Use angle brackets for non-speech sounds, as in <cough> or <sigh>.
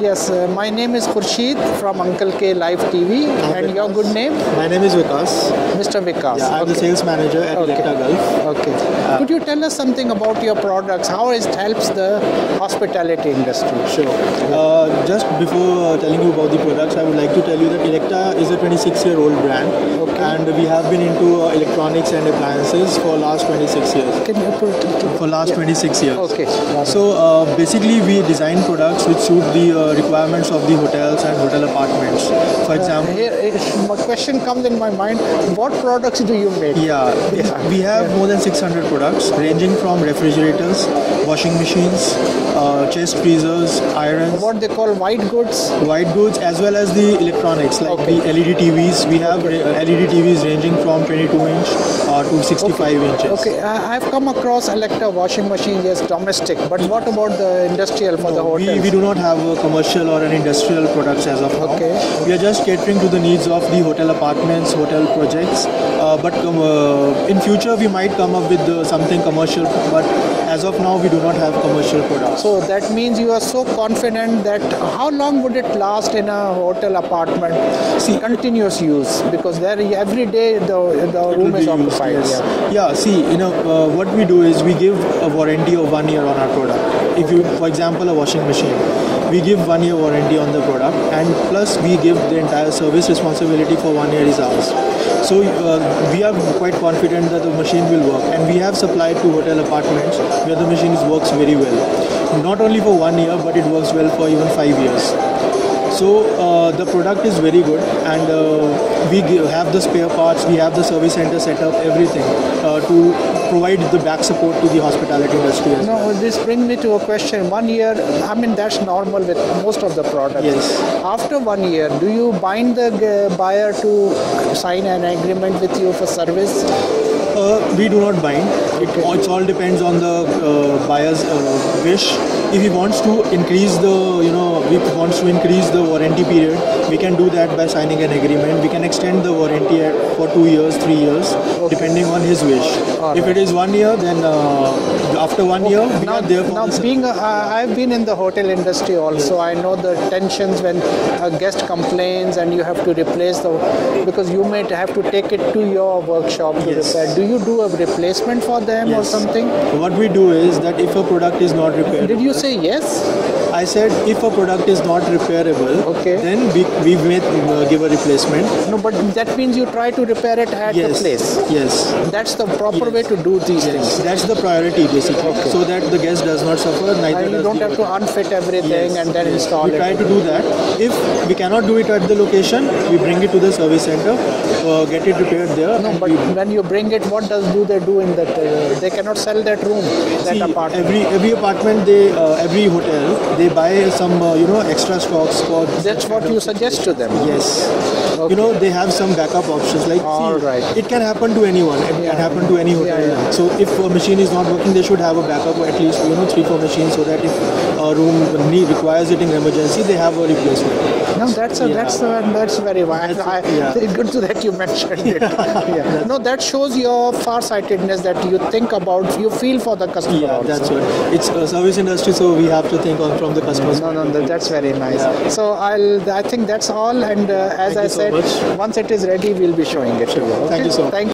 Yes, uh, my name is Khurshid from Uncle K Live TV, and your good name, My name is Vikas. Mr. Vikas. Yeah, I'm the sales manager at Okay. Elekta Gulf. Okay. Could you tell us something about your products? How it helps the hospitality industry? Sure. Uh, just before uh, telling you about the products, I would like to tell you that Elekta is a 26-year-old brand, Okay. and we have been into uh, electronics and appliances for last 26 years. Can you put For last 26 years. Okay. So uh, basically, we design products which suit the uh, requirements of the hotels and hotel apartments. For example. Here, my question comes in my mind: What products do you make? Yeah, we have more than 600 products ranging from refrigerators, washing machines, uh, chest freezers, irons, What they call white goods? white goods, as well as the electronics like Okay. the LED TVs. We have uh, LED TVs ranging from 22 inch uh, to 65 inches. Okay, I- I've come across Electra washing machine, yes, domestic. But what about the industrial for the We, hotels? we do not have a commercial or an industrial products as of now. Okay. We are just catering to the needs of the hotel apartments, hotel projects. Uh, but com- uh, in future we might come up with uh, something commercial. But as of now we do not have commercial products. So that means you are so confident that how long would it last in a hotel apartment? See, continuous use because there every day the the room is be used, yes. Yeah. Yeah, see, you know, uh, what we do is we give a warranty of one year on our product. If you, for example, a washing machine, we give one year warranty on the product, and plus we give the entire service responsibility for one year is ours. So uh, we are quite confident that the machine will work, and we have supplied to hotel apartments where the machine works very well. Not only for one year, but it works well for even five years. So uh, the product is very good, and uh, we give, have the spare parts, we have the service center set up, everything uh, to provide the back support to the hospitality industry as well. No, this brings me to a question. One year, I mean that's normal with most of the products. Yes. After one year, do you bind the buyer to sign an agreement with you for service? Uh, we do not bind. It, Okay. all depends on the uh, buyer's uh, wish. If he wants to increase the, you know, he wants to increase the warranty period, we can do that by signing an agreement. We can extend the warranty at, for two years, three years, depending on his wish. All if it is one year, then uh, after one year, we now, are there for now being a, I- I've been in the hotel industry also. I know the tensions when a guest complains and you have to replace the because you may have to take it to your workshop to Yes. repair. Do you do a replacement for them or something? What we do is that if a product is not repaired, Did you say yes? I said if a product is not repairable, Okay. then we, we may uh, give a replacement. No, but that means you try to repair it at yes. the place. Yes. That's the proper way to do these Yes. things. That's the priority basically, so that the guest does not suffer. Neither And you don't have to unfit everything Yes, and then yes. install we it. try to do that. If we cannot do it at the location, we bring it to the service center, uh, get it repaired there. No, but we- when you bring it, what does do they do in that? Uh, they cannot sell that room, that See, apartment. every every apartment they uh, every hotel they buy some uh, you know extra stocks for That's what you suggest to them. Yes. Okay. You know, they have some backup options. Like, All see, right. it can happen to anyone. It Yeah. can happen to any hotel. Yeah, yeah. So, if a machine is not working, they should have a backup or at least, you know, three, four machines so that if a room need, requires it in emergency, they have a replacement. No, that's a, that's a, that's very wise. That's- I, yeah. <laughs> Good to that you mentioned it. <laughs> yeah. <laughs> No, that shows your far-sightedness that you think about, you feel for the customer. Yeah, also. that's what. It's a service industry, so we have to think on from the customer's No, no, no, that's very nice. Yeah. So I'll, I think that's all. And uh, as Thank I you so said, once it is ready, we'll be showing it to you. Thank you so much. Thank